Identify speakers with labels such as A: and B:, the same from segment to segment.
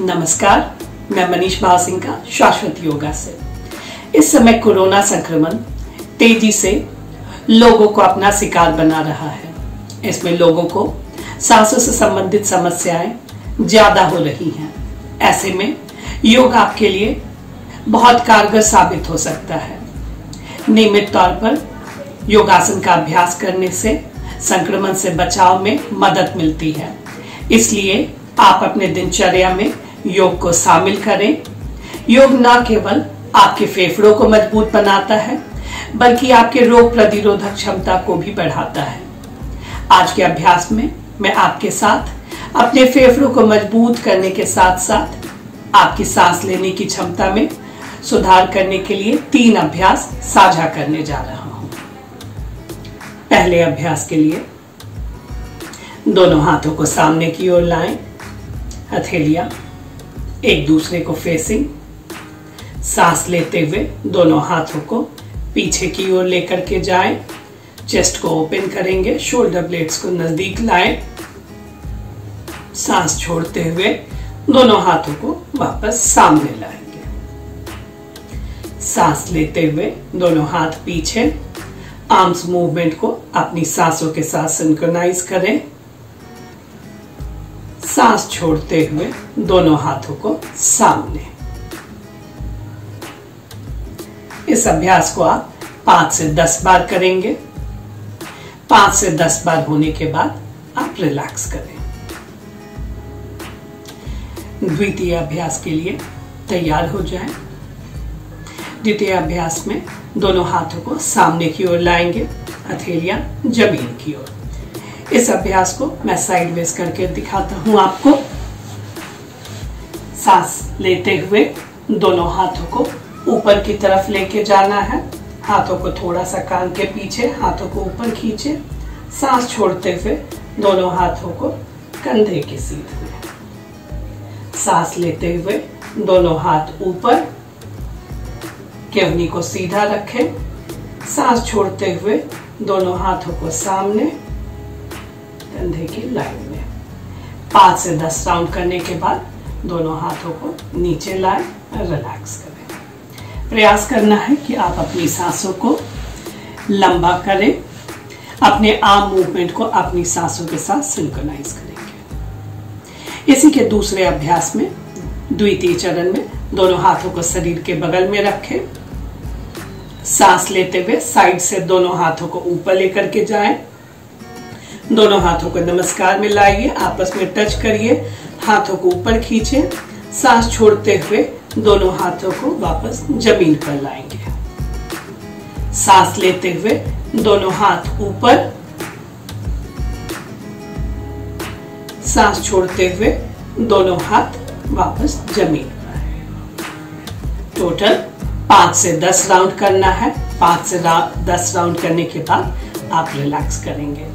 A: नमस्कार, मैं मनीष महासिंह का शाश्वत योगा से। इस समय कोरोना संक्रमण तेज़ी से लोगों को अपना शिकार बना रहा है। इसमें लोगों को सांसों से संबंधित समस्याएँ ज़्यादा हो रही हैं। ऐसे में योग आपके लिए बहुत कारगर साबित हो सकता है। नियमित तौर पर योगासन का अभ्यास करने से संक्रमण से बचाव में मदद मिलती है। इसलिए आप अपने दिनचर्या में योग को शामिल करें। योग न केवल आपके फेफड़ों को मज़बूत बनाता है, बल्कि आपके रोग प्रतिरोधक क्षमता को भी बढ़ाता है। आज के अभ्यास में मैं आपके साथ अपने फेफड़ों को मज़बूत करने के साथ साथ आपकी सांस लेने की क्षमता में सुधार करने के लिए तीन अभ्यास साझा करने जा रहा हूँ। पहले अभ्यास के लिए दोनों हाथों को सामने की ओर लाएँ। हथेलियाँ एक दूसरे को फेसिंग सांस लेते हुए दोनों हाथों को पीछे की ओर लेकर के जाएँ। चेस्ट को ओपन करेंगे शोल्डर ब्लेड्स को नज़दीक लाएँ। सांस छोड़ते हुए दोनों हाथों को वापस सामने लाएँगे। सांस लेते हुए दोनों हाथ पीछे आर्म्स मूवमेंट को अपनी सांसों के साथ सिंक्रोनाइज करें। सांस छोड़ते हुए दोनों हाथों को सामने। इस अभ्यास को आप पाँच से दस बार करेंगे। पाँच से दस बार होने के बाद आप रिलैक्स करें। द्वितीय अभ्यास के लिए तैयार हो जाएँ। द्वितीय अभ्यास में दोनों हाथों को सामने की ओर लाएँगे, हथेलियाँ ज़मीन की ओर। इस अभ्यास को मैं साइड वेज करके दिखाता हूँ आपको। सांस लेते हुए दोनों हाथों को ऊपर की तरफ़ लेके जाना है। हाथों को थोड़ा सा कान के पीछे, हाथों को ऊपर खींचे। सांस छोड़ते हुए दोनों हाथों को कंधे के सीध में। सांस लेते हुए दोनों हाथ ऊपर, केवनी को सीधा रखें। सांस छोड़ते हुए दोनों हाथों को सामने कंधे की लाइन में। पाँच से दस राउंड करने के बाद दोनों हाथों को नीचे लाएँ रिलैक्स करें। प्रयास करना है कि आप अपनी सांसों को लंबा करें। अपने आर्म मूवमेंट को अपनी सांसों के साथ सिंक्रोनाइज करेंगे। इसी के दूसरे अभ्यास में, द्वितीय चरण में दोनों हाथों को शरीर के बगल में रखें। सांस लेते हुए साइड से दोनों हाथों को ऊपर लेकर के जाएँ। दोनों हाथों को नमस्कार में लाइए, आपस में टच करिए, हाथों को ऊपर खींचे, सांस छोड़ते हुए दोनों हाथों को वापस ज़मीन पर लाएँगे। सांस लेते हुए दोनों हाथ ऊपर, सांस छोड़ते हुए दोनों हाथ वापस ज़मीन पर। टोटल पाँच से दस राउंड करना है। पाँच से दस राउंड करने के बाद आप रिलैक्स करेंगे।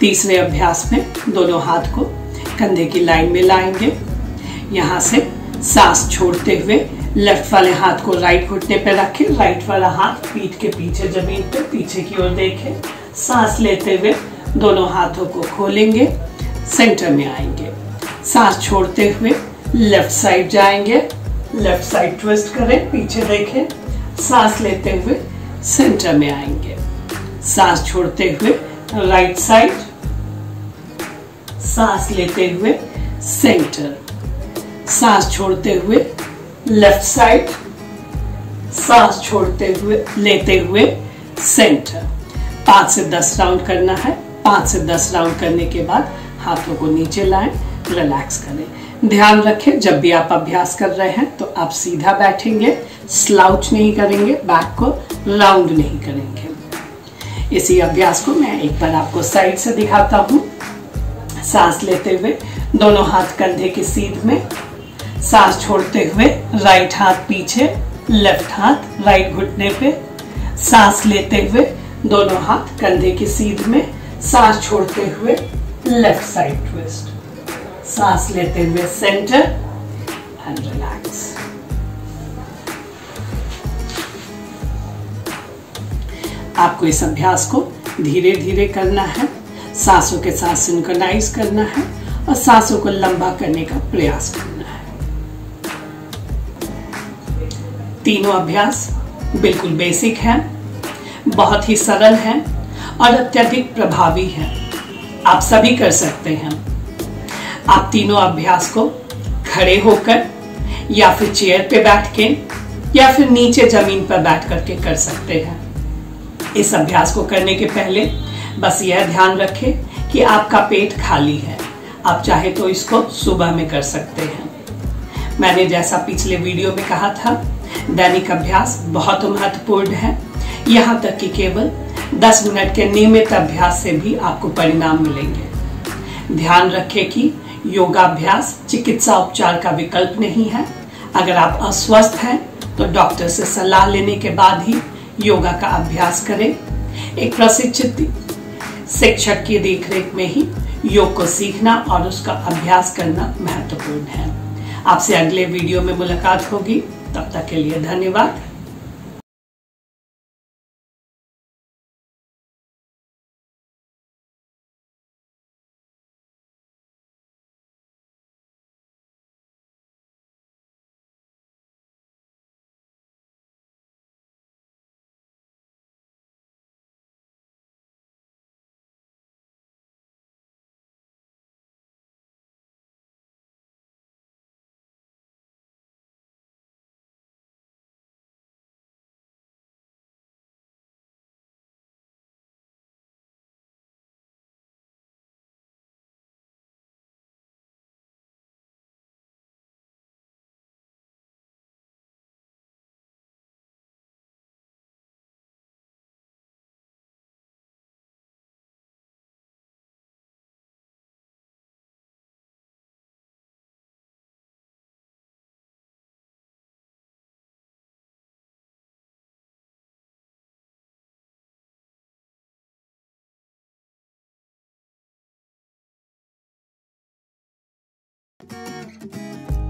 A: तीसरे अभ्यास में दोनों हाथ को कंधे की लाइन में लाएँगे। यहाँ से सांस छोड़ते हुए लेफ़्ट वाले हाथ को राइट घुटने पर रखें। राइट वाला हाथ पीठ के पीछे ज़मीन पर पीछे की ओर देखें। सांस लेते हुए दोनों हाथों को खोलेंगे सेंटर में आएँगे। सांस छोड़ते हुए लेफ़्ट साइड जाएँगे। लेफ़्ट साइड ट्विस्ट करें, पीछे देखें। सांस लेते हुए सेंटर में आएँगे। सांस छोड़ते हुए राइट साइड सांस लेते हुए सेंटर। सांस छोड़ते हुए लेफ़्ट साइड। सांस छोड़ते हुए, लेते हुए सेंटर। पाँच से दस राउंड करना है। पाँच से दस राउंड करने के बाद हाथों को नीचे लाएँ, रिलैक्स करें। ध्यान रखें, जब भी आप अभ्यास कर रहे हैं तो आप सीधा बैठेंगे स्लाउच नहीं करेंगे बैक को राउंड नहीं करेंगे। इसी अभ्यास को मैं एक बार आपको साइड से दिखाता हूँ। सांस लेते हुए, दोनों हाथ कंधे की सीध में, सांस छोड़ते हुए राइट हाथ पीछे लेफ़्ट हाथ राइट घुटने पे, सांस लेते हुए दोनों हाथ कंधे की सीध में, सांस छोड़ते हुए लेफ़्ट साइड ट्विस्ट सांस लेते हुए सेंटर एंड रिलैक्स आपको इस अभ्यास को धीरे धीरे करना है। सांसों के साथ सिंक्रोनाइज करना है और सांसों को लंबा करने का प्रयास करना है। तीनों अभ्यास बिल्कुल बेसिक है, बहुत ही सरल है और अत्यधिक प्रभावी है। आप सभी कर सकते हैं। आप तीनों अभ्यास को खड़े होकर या फिर चेयर पे बैठ के या फिर नीचे ज़मीन पर बैठ करके कर सकते हैं। इस अभ्यास को करने के पहले बस यह ध्यान रखें कि आपका पेट खाली है। आप चाहे तो इसको सुबह में कर सकते हैं। मैंने जैसा पिछले वीडियो में कहा था, दैनिक अभ्यास बहुत महत्वपूर्ण है। यहाँ तक कि केवल 10 मिनट के नियमित अभ्यास से भी आपको परिणाम मिलेंगे। ध्यान रखें कि योगाभ्यास चिकित्सा उपचार का विकल्प नहीं है। अगर आप अस्वस्थ हैं तो डॉक्टर से सलाह लेने के बाद ही योगा का अभ्यास करें। एक प्रशिक्षित शिक्षक की देखरेख में ही योग को सीखना और उसका अभ्यास करना महत्वपूर्ण है। आपसे अगले वीडियो में मुलाकात होगी। तब तक के लिए धन्यवाद।
B: えっ?